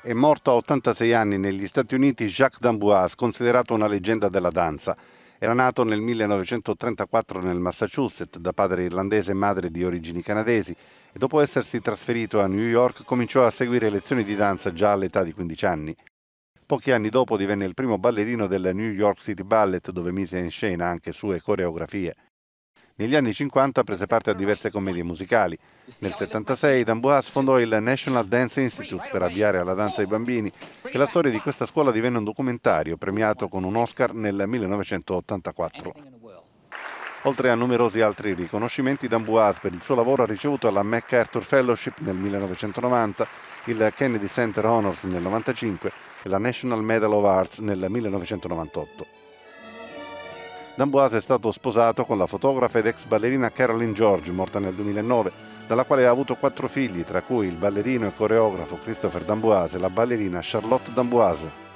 È morto a 86 anni negli Stati Uniti Jacques d'Amboise, considerato una leggenda della danza. Era nato nel 1934 nel Massachusetts da padre irlandese e madre di origini canadesi e dopo essersi trasferito a New York cominciò a seguire lezioni di danza già all'età di 15 anni. Pochi anni dopo divenne il primo ballerino del New York City Ballet dove mise in scena anche sue coreografie. Negli anni 50 prese parte a diverse commedie musicali. Nel 76 D'Amboise fondò il National Dance Institute per avviare alla danza ai bambini e la storia di questa scuola divenne un documentario premiato con un Oscar nel 1984. Oltre a numerosi altri riconoscimenti, D'Amboise per il suo lavoro ha ricevuto la MacArthur Fellowship nel 1990, il Kennedy Center Honors nel 1995 e la National Medal of Arts nel 1998. D'Amboise è stato sposato con la fotografa ed ex ballerina Caroline George, morta nel 2009, dalla quale ha avuto quattro figli, tra cui il ballerino e coreografo Christopher D'Amboise e la ballerina Charlotte D'Amboise.